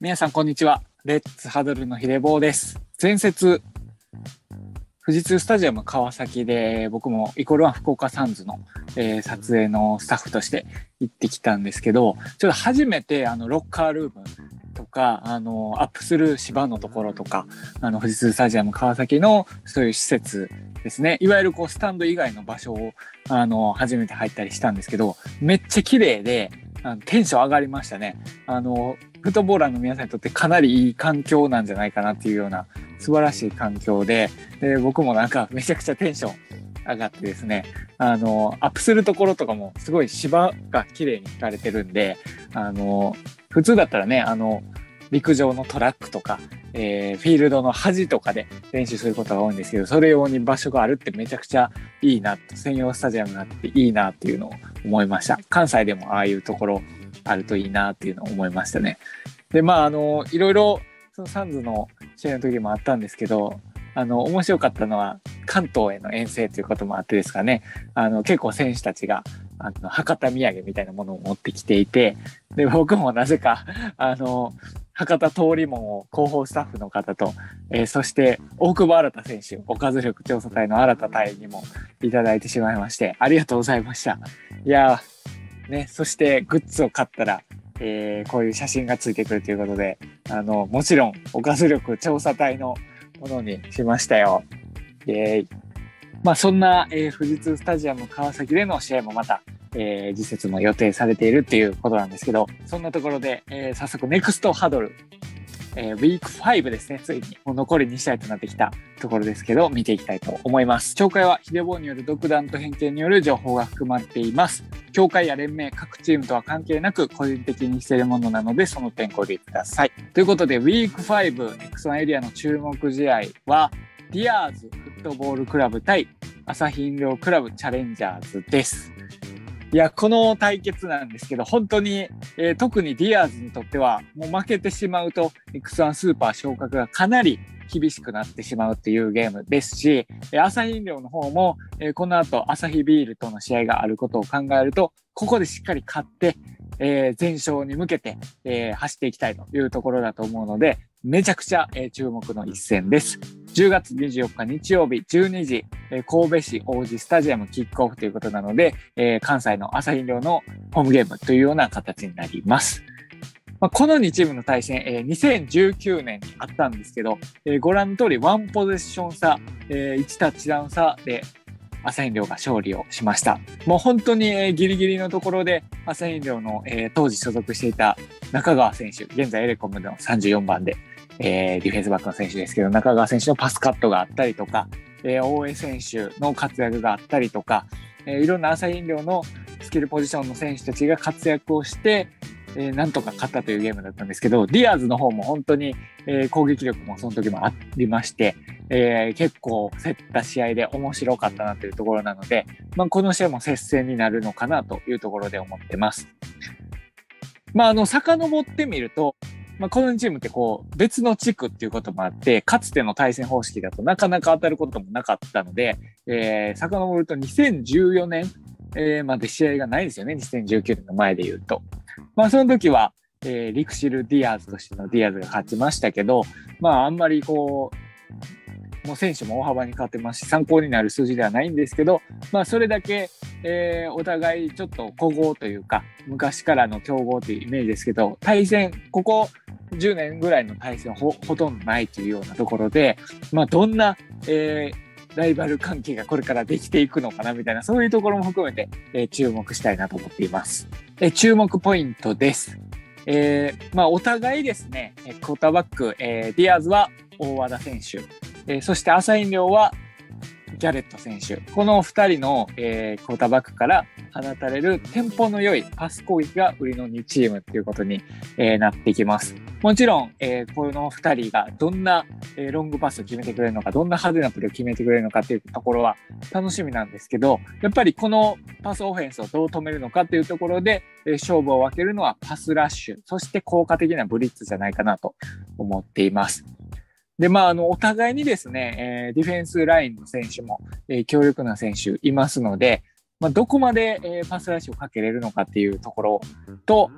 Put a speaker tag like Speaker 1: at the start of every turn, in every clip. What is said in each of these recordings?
Speaker 1: 皆さんこんにちは。レッツハドルのヒレボーです。前節、富士通スタジアム川崎で僕もイコールワン福岡サンズの、えー撮影のスタッフとして行ってきたんですけど、ちょっと初めてあのロッカールームとか、あの、アップする芝のところとか、あの、富士通スタジアム川崎のそういう施設ですね。いわゆるこうスタンド以外の場所を、あの、初めて入ったりしたんですけど、めっちゃ綺麗で、あのテンション上がりましたね。あの、フットボーラーの皆さんにとってかなりいい環境なんじゃないかなっていうような素晴らしい環境で、で僕もなんかめちゃくちゃテンション上がってですね、あの、アップするところとかもすごい芝が綺麗に引かれてるんで、あの、普通だったらね、あの、陸上のトラックとか、えーフィールドの端とかで練習することが多いんですけど、それ用に場所があるってめちゃくちゃいいなと、専用スタジアムがあっていいなっていうのを思いました。関西でもああいうところあるといいなっていうのを思いましたね。で、まあ、あの、いろいろ、そのサンズの試合の時もあったんですけど、あの、面白かったのは、関東への遠征ということもあってですかね、あの、結構選手たちが、あの、博多土産みたいなものを持ってきていて、で、僕も なぜか、あの、博多通り門を広報スタッフの方と、えーそして大久保新選手、おかず力調査隊の新田隊にもいただいてしまいまして、ありがとうございました。いやー、ね、そしてグッズを買ったら、えーこういう写真がついてくるということで、あの、もちろん、おかず力調査隊のものにしましたよ。イエイ。まあ、そんな、えー富士通スタジアム川崎での試合もまた、えー次節も予定されているっていうことなんですけど、そんなところで、えー早速、ネクストハドル、えーウィーク5ですね、ついに。もう残り2試合となってきたところですけど、見ていきたいと思います。紹介は、ヒデボーによる独断と偏見による情報が含まれています。協会や連盟、各チームとは関係なく、個人的にしているものなので、その点ご留意ください。ということで、ウィーク5、X1 エリアの注目試合は、ディアーズフットボールクラブ対朝日飲料クラブチャレンジャーズです。いや、この対決なんですけど、本当に、えー特にディアーズにとっては、もう負けてしまうと、X1 スーパー昇格がかなり厳しくなってしまうっていうゲームですし、えーアサヒ飲料の方も、えーこの後、アサヒビールとの試合があることを考えると、ここでしっかり勝って、えー全勝に向けて、えー走っていきたいというところだと思うので、めちゃくちゃ、注目の一戦です。10月24日日曜日12時、神戸市王子スタジアムキックオフということなので、関西の朝日寮のホームゲームというような形になります。この2チームの対戦、えー2019年にあったんですけど、ご覧の通りワンポゼッション差、えー1タッチダウン差で朝日寮が勝利をしました。もう本当に、ギリギリのところで朝日寮の、当時所属していた中川選手、現在エレコムの34番で、えーディフェンスバックの選手ですけど、中川選手のパスカットがあったりとか、えー大江選手の活躍があったりとか、えーいろんなアサヒ飲料のスキルポジションの選手たちが活躍をして、えーなんとか勝ったというゲームだったんですけど、ディアーズの方も本当に、えー攻撃力もその時もありまして、えー結構競った試合で面白かったなというところなので、まあ、この試合も接戦になるのかなというところで思ってます。まあ、あの、遡ってみると、まあ、このチームってこう、別の地区っていうこともあって、かつての対戦方式だとなかなか当たることもなかったので、えー、遡ると2014年、えーまで試合がないですよね。2019年の前で言うと。まあ、その時は、えー LIXIL ディアーズとしてのディアーズが勝ちましたけど、まあ、あんまりこう、もう選手も大幅に変わってますし、参考になる数字ではないんですけど、まあ、それだけ、えーお互いちょっと古豪というか、昔からの強豪というイメージですけど、対戦、ここ10年ぐらいの対戦ほほとんどないというようなところで、まあ、どんな、えーライバル関係がこれからできていくのかなみたいな、そういうところも含めて、えー注目したいなと思っています。え注目ポイントです。えーまあ、お互いですね、クォーターバック、えディアーズは大和田選手、えそしてアサヒ飲料はギャレット選手。この2人の、えークォーターバックから放たれるテンポの良いパス攻撃が売りの2チームっていうことに、えーなってきます。もちろん、えーこの2人がどんな、えーロングパスを決めてくれるのか、どんな派手なプレーを決めてくれるのかっていうところは楽しみなんですけど、やっぱりこのパスオフェンスをどう止めるのかっていうところで、えー勝負を分けるのはパスラッシュ、そして効果的なブリッツじゃないかなと思っています。で、まあ、あの、お互いにですね、えーディフェンスラインの選手も、えー強力な選手いますので、まあ、どこまで、えーパスラッシュをかけれるのかっていうところと、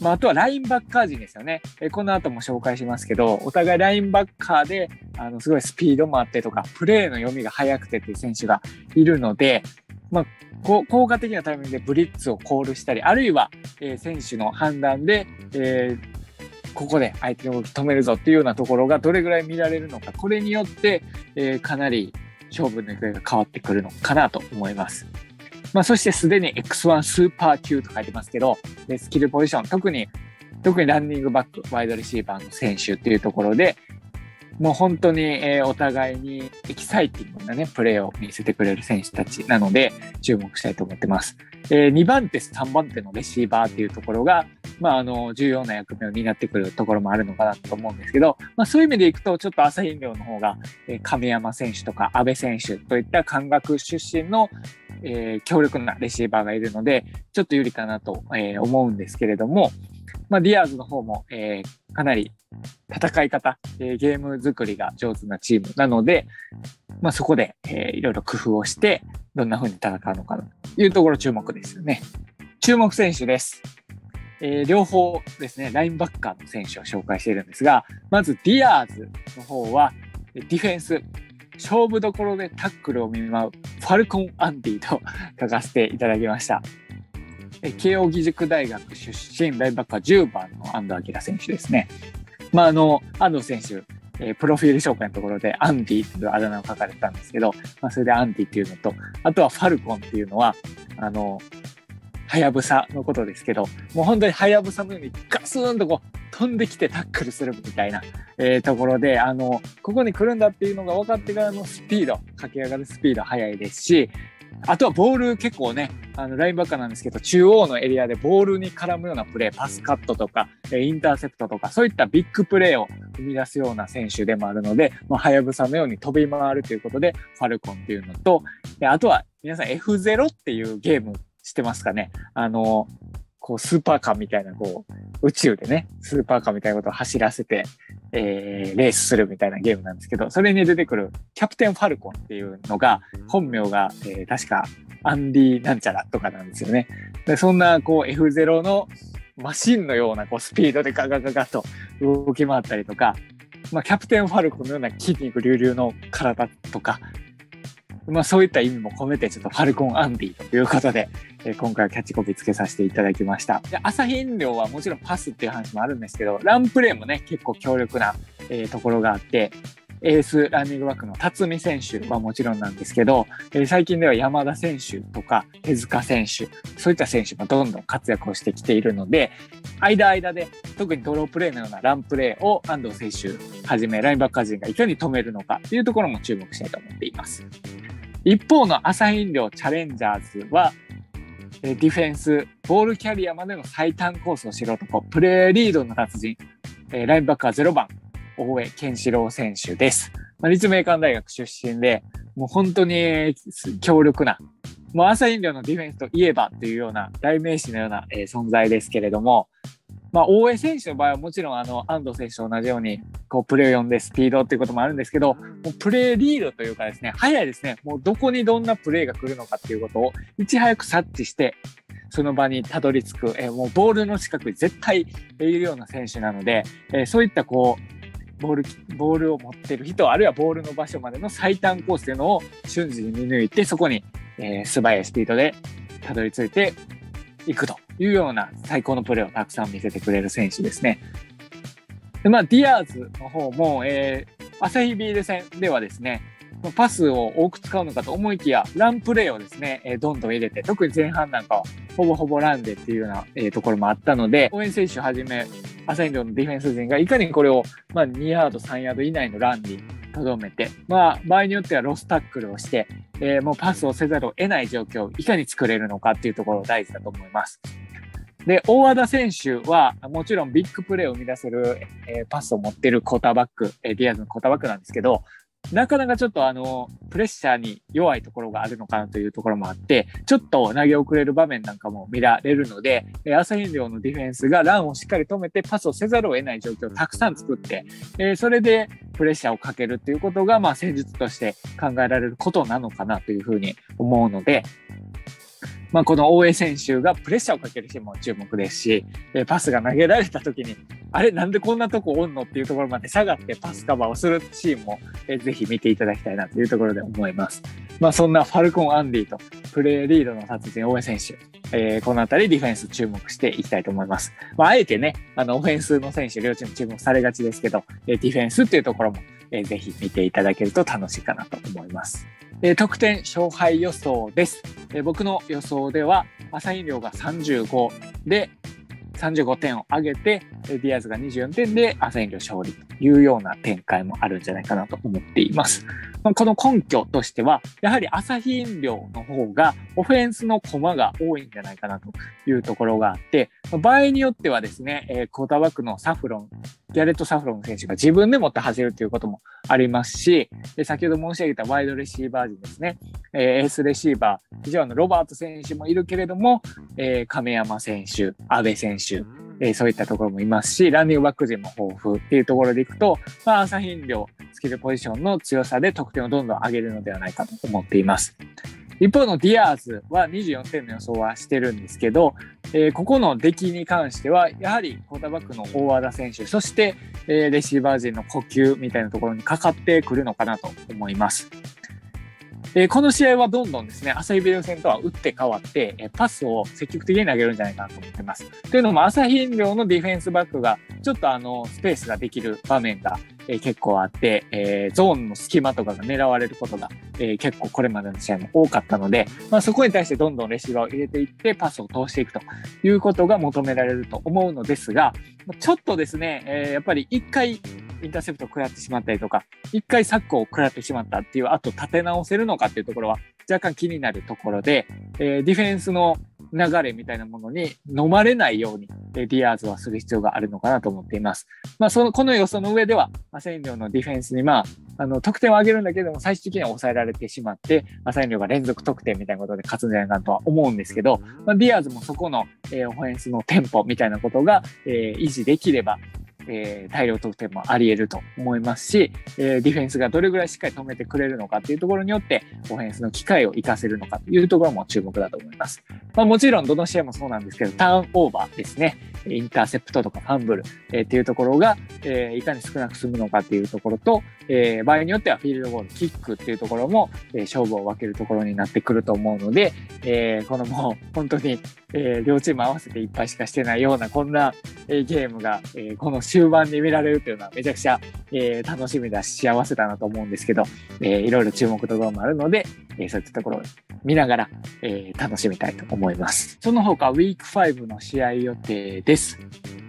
Speaker 1: まあ、あとはラインバッカー陣ですよね。えこの後も紹介しますけど、お互いラインバッカーで、あの、すごいスピードもあってとか、プレーの読みが速くてっていう選手がいるので、まあ、効果的なタイミングでブリッツをコールしたり、あるいは、えー、選手の判断で、えー、ここで相手の動き止めるぞっていうようなところがどれぐらい見られるのか、これによって、えー、かなり勝負の行方が変わってくるのかなと思います。まあ、そしてすでに X1 スーパー級と書いてますけど、スキルポジション、特に、特にランニングバック、ワイドレシーバーの選手っていうところで、もう本当に、えー、お互いにエキサイティングなね、プレーを見せてくれる選手たちなので、注目したいと思ってます。えー、2番手、3番手のレシーバーっていうところが、まあ、あの、重要な役目を担ってくるところもあるのかなと思うんですけど、まあ、そういう意味でいくと、ちょっと朝日飲料の方が、えー、亀山選手とか安倍選手といった関学出身の、えー、強力なレシーバーがいるので、ちょっと有利かなと、えー、思うんですけれども、まあ、ディアーズの方も、えー、かなり戦い方、えー、ゲーム作りが上手なチームなので、まあ、そこで、えー、いろいろ工夫をして、どんな風に戦うのかというところ注目ですよね。注目選手です。えー、両方ですね、ラインバッカーの選手を紹介しているんですが、まずディアーズの方は、ディフェンス、勝負どころでタックルを見舞うファルコン・アンディと 書かせていただきました。慶應義塾大学出身、ラインバッカー10番の安藤明選手ですね。まあ、あの、安藤選手、えー、プロフィール紹介のところでアンディっていうあだ名を書かれてたんですけど、まあ、それでアンディっていうのと、あとはファルコンっていうのは、あの、はやぶさのことですけど、もう本当にはやぶさのようにガスーンとこう飛んできてタックルするみたいな、えー、ところで、あの、ここに来るんだっていうのが分かってからのスピード、駆け上がるスピード速いですし、あとはボール結構ね、あのラインバッカーなんですけど、中央のエリアでボールに絡むようなプレー、パスカットとか、インターセプトとか、そういったビッグプレーを生み出すような選手でもあるので、ま、はやぶさのように飛び回るということで、ファルコンっていうのと、であとは皆さん F0 っていうゲーム知ってますかね？あの、こうスーパーカーみたいな、こう、宇宙でね、スーパーカーみたいなことを走らせて、えー、レースするみたいなゲームなんですけど、それに出てくるキャプテンファルコンっていうのが、本名が、えー、確かアンディなんちゃらとかなんですよね。でそんな、こう F0 のマシンのようなこうスピードでガガガガと動き回ったりとか、まあ、キャプテンファルコンのような筋肉隆々の体とか、まあ、そういった意味も込めて、ちょっとファルコンアンディということで、えー、今回はキャッチコピーつけさせていただきました。で、朝日飲料はもちろんパスっていう話もあるんですけど、ランプレーもね、結構強力な、えー、ところがあって、エースランニングバックの辰巳選手はもちろんなんですけど、えー、最近では山田選手とか手塚選手、そういった選手もどんどん活躍をしてきているので、間間で特にドロープレーのようなランプレーを安藤選手はじめラインバッカー陣がいかに止めるのかというところも注目したいと思っています。一方の朝飲料チャレンジャーズは、ディフェンス、ボールキャリアまでの最短コースをしろと、プレーリードの達人、ラインバッカー0番、大江健志郎選手です。立命館大学出身で、もう本当に強力な、もう朝飲料のディフェンスといえばというような代名詞のような、存在ですけれども、まあ、大江選手の場合はもちろんあの安藤選手と同じようにこうプレーを読んでスピードっていうこともあるんですけど、もうプレーリードというかですね、早いですね、もうどこにどんなプレーが来るのかっていうことをいち早く察知して、その場にたどり着く、えー、もうボールの近くに絶対いるような選手なので、えー、そういったこう、ボール、ボールを持ってる人、あるいはボールの場所までの最短コースというのを瞬時に見抜いて、そこに、えー、素早いスピードでたどり着いていくというような最高のプレーをたくさん見せてくれる選手ですね。でまあ、ディアーズの方も、えー、アサヒビール戦ではですね、パスを多く使うのかと思いきや、ランプレーをですね、えー、どんどん入れて、特に前半なんかはほぼほぼランでっていうような、えー、ところもあったので、大江選手はじめ、アサヒ飲料のディフェンス陣がいかにこれを、まあ、2ヤード、3ヤード以内のランにとどめて、まあ、場合によってはロスタックルをして、えー、もうパスをせざるを得ない状況をいかに作れるのかっていうところ大事だと思います。で、大和田選手は、もちろんビッグプレーを生み出せる、えー、パスを持っているクォーターバック、えー、ディアーズのクォーターバックなんですけど、なかなかちょっとあの、プレッシャーに弱いところがあるのかなというところもあって、ちょっと投げ遅れる場面なんかも見られるので、アサヒ飲料のディフェンスがランをしっかり止めてパスをせざるを得ない状況をたくさん作って、えー、それでプレッシャーをかけるっていうことが、まあ戦術として考えられることなのかなというふうに思うので、まあ、この大江選手がプレッシャーをかけるシーンも注目ですし、えパスが投げられた時に、あれなんでこんなとこおんのっていうところまで下がってパスカバーをするシーンも、えぜひ見ていただきたいなというところで思います。まあ、そんなファルコン・アンディとプレーリードの達人大江選手、えー、このあたりディフェンス注目していきたいと思います。まあ、あえてね、あの、オフェンスの選手、両チーム注目されがちですけど、えディフェンスっていうところも、えー、ぜひ見ていただけると楽しいかなと思います。えー、得点勝敗予想です、えー、僕の予想では、アサヒ飲料が35で、35点を上げて、ディアーズが24点でアサヒ飲料勝利と。いうような展開もあるんじゃないかなと思っています。この根拠としては、やはりアサヒ飲料の方がオフェンスの駒が多いんじゃないかなというところがあって、場合によってはですね、えー、クォーターバックのサフロン、ギャレット・サフロン選手が自分で持って走るということもありますし、先ほど申し上げたワイドレシーバー陣ですね、えー、エースレシーバー、非常にロバート選手もいるけれども、えー、亀山選手、阿部選手、えー、そういったところもいますし、ランニングバック陣も豊富っていうところでいくと、まあ、アサヒ飲料、スキルポジションの強さで得点をどんどん上げるのではないかと思っています。一方のディアーズは24点の予想はしてるんですけど、えー、ここの出来に関しては、やはりクォーターバックの大和田選手、そして、えー、レシーバー陣の呼吸みたいなところにかかってくるのかなと思います。えー、この試合はどんどんですね、朝日ビル戦とは打って変わって、えー、パスを積極的に投げるんじゃないかなと思ってます。というのも、朝日飲料のディフェンスバックが、ちょっとあの、スペースができる場面が、えー、結構あって、えー、ゾーンの隙間とかが狙われることが、えー、結構これまでの試合も多かったので、まあ、そこに対してどんどんレシーバーを入れていって、パスを通していくということが求められると思うのですが、ちょっとですね、えー、やっぱり一回、インターセプトを食らってしまったりとか、一回サックを食らってしまったっていう、あと立て直せるのかっていうところは若干気になるところで、えー、ディフェンスの流れみたいなものに飲まれないように、ディアーズはする必要があるのかなと思っています。まあ、その、この予想の上では、アサヒ飲料のディフェンスに、まあ、あの、得点を上げるんだけども、最終的には抑えられてしまって、アサヒ飲料が連続得点みたいなことで勝つんじゃないかなとは思うんですけど、まあ、ディアーズもそこの、えー、オフェンスのテンポみたいなことが、えー、維持できれば、えー、大量得点もあり得ると思いますし、えー、ディフェンスがどれぐらいしっかり止めてくれるのかっていうところによって、オフェンスの機会を活かせるのかというところも注目だと思います。まあ、もちろんどの試合もそうなんですけど、ターンオーバーですね。インターセプトとかファンブル、えー、っていうところが、えー、いかに少なく済むのかっていうところと、えー、場合によってはフィールドゴール、キックっていうところも、えー、勝負を分けるところになってくると思うので、えー、このもう本当に、えー、両チーム合わせていっぱいしかしてないようなこんな、えー、ゲームが、えー、この終盤に見られるっていうのはめちゃくちゃ、えー、楽しみだし幸せだなと思うんですけど、えー、いろいろ注目ところもあるので、えー、そういったところを見ながら、えー、楽しみたいと思います。その他、ウィーク5の試合予定です。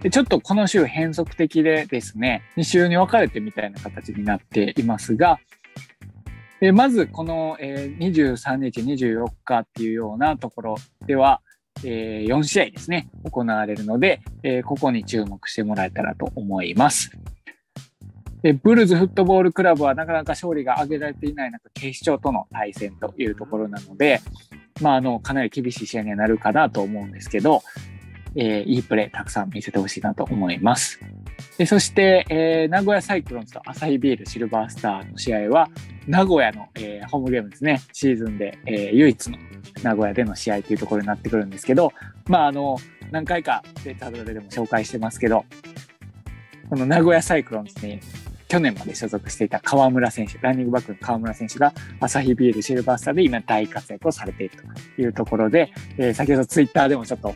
Speaker 1: でちょっとこの週変則的でですね、2週に分かれてみたいな形になっていますが、えまずこの、え23日、24日っていうようなところでは、えー4試合ですね、行われるので、えここに注目してもらえたらと思います。でブルーズフットボールクラブはなかなか勝利が挙げられていない中、警視庁との対戦というところなので、まあ、あの、かなり厳しい試合にはなるかなと思うんですけど、えー、いいプレーたくさん見せてほしいなと思います。でそして、えー、名古屋サイクロンズとアサヒビールシルバースターの試合は、名古屋の、えー、ホームゲームですね、シーズンで、えー、唯一の名古屋での試合というところになってくるんですけど、まあ、あの、何回かデータドでも紹介してますけど、この名古屋サイクロンズに去年まで所属していた河村選手、ランニングバックの河村選手が、アサヒビールシルバースターで今大活躍をされているというところで、えー、先ほどツイッターでもちょっと、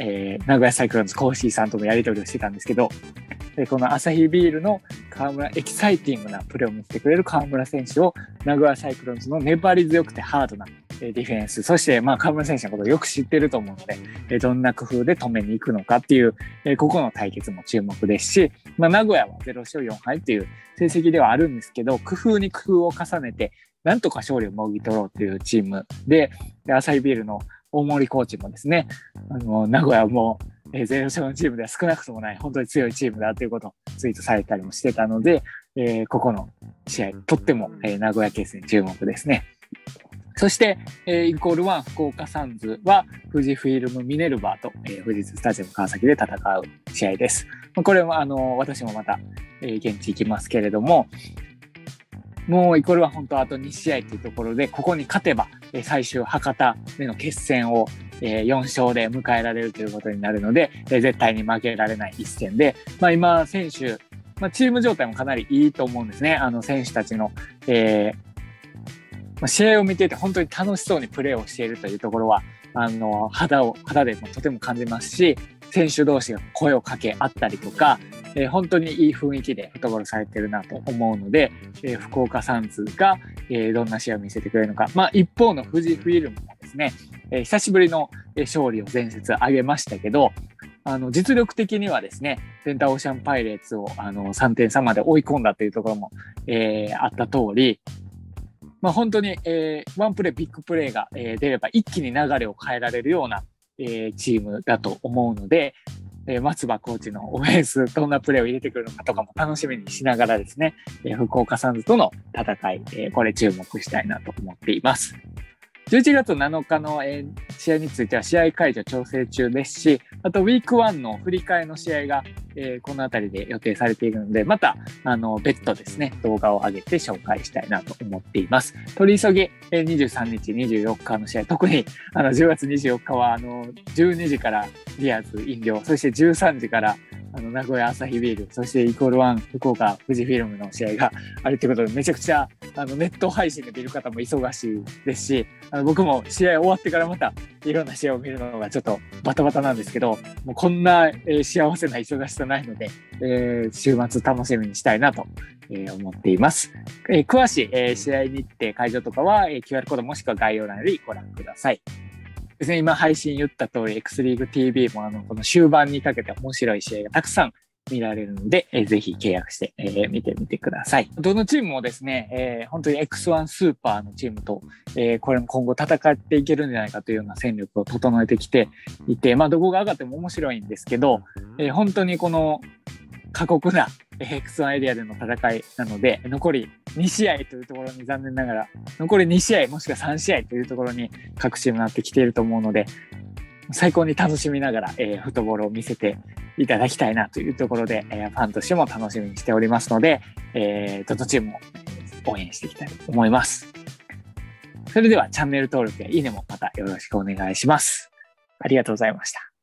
Speaker 1: えー、名古屋サイクロンズコーシーさんとのやり取りをしてたんですけど、このアサヒビールの河村、エキサイティングなプレーを見せてくれる河村選手を、名古屋サイクロンズの粘り強くてハードなディフェンス、そして、まあ、河村選手のことをよく知ってると思うので、どんな工夫で止めに行くのかっていう、ここの対決も注目ですし、まあ、名古屋は0勝4敗っていう成績ではあるんですけど、工夫に工夫を重ねて、なんとか勝利をもぎ取ろうというチームで、でアサヒビールの大森コーチもですね、あの、名古屋も、えー、ゼロ勝のチームでは少なくともない、本当に強いチームだということをツイートされたりもしてたので、えー、ここの試合、とっても、えー、名古屋決戦注目ですね。そして、えー、イコールワン福岡サンズは富士フィルムミネルヴァと、えー、富士スタジアム川崎で戦う試合です。これはあの私もまた、えー、現地行きますけれども、もうイコールは本当あと2試合というところで、ここに勝てば、えー、最終博多での決戦を、えー、4勝で迎えられるということになるので、えー、絶対に負けられない一戦で、まあ、今、選手、まあ、チーム状態もかなりいいと思うんですね。あの選手たちの、えーまあ、試合を見ていて本当に楽しそうにプレーをしているというところは、あの肌を肌でもとても感じますし、選手同士が声をかけ合ったりとか、えー、本当にいい雰囲気でフットボールされてるなと思うので、えー、福岡サンズが、えー、どんな試合を見せてくれるのか。まあ、一方の富士フィルムもですね、え久しぶりの勝利を前節挙げましたけど、あの実力的にはですね、ペンターオーシャンパイレーツをあの3点差まで追い込んだというところも、え、あった通り、まあ、本当に、えー、ワンプレー、ビッグプレーが、えー、出れば一気に流れを変えられるような、えー、チームだと思うので、え、松葉コーチのオフェンス、どんなプレーを入れてくるのかとかも楽しみにしながらですね、え、福岡サンズとの戦い、え、これ注目したいなと思っています。11月7日の、え、試合については試合解除調整中ですし、あとウィーク1の振り替えの試合が、えー、この辺りで予定されているので、また、あの、別途ですね、動画を上げて紹介したいなと思っています。取り急ぎ、えー、23日、24日の試合、特に、あの、10月24日は、あの、12時からリアーズ飲料、そして13時からあの名古屋朝日ビール、そしてイコールワン福岡富士フィルムの試合があるということで、めちゃくちゃあのネット配信で見る方も忙しいですし、あの僕も試合終わってからまたいろんな試合を見るのがちょっとバタバタなんですけど、もうこんな、えー、幸せな忙しさないので、えー、週末楽しみにしたいなと、えー、思っています。えー、詳しい、えー、試合日程、会場とかは、えー、QR コードもしくは概要欄よりご覧ください。ですね、今配信言った通り、X リーグ TV もあの、この終盤にかけて面白い試合がたくさん見られるので、えー、ぜひ契約して、えー、見てみてください。どのチームもですね、えー、本当に X1 スーパーのチームと、えー、これも今後戦っていけるんじゃないかというような戦力を整えてきていて、まあ、どこが上がっても面白いんですけど、えー、本当にこの過酷な X1 エリアでの戦いなので、残り2試合というところに残念ながら、残り2試合もしくは3試合というところに各チームなってきていると思うので、最高に楽しみながら、えー、フットボールを見せていただきたいなというところで、えー、ファンとしても楽しみにしておりますので、えー、どのチームも応援していきたいと思います。それではチャンネル登録やいいねもまたよろしくお願いします。ありがとうございました。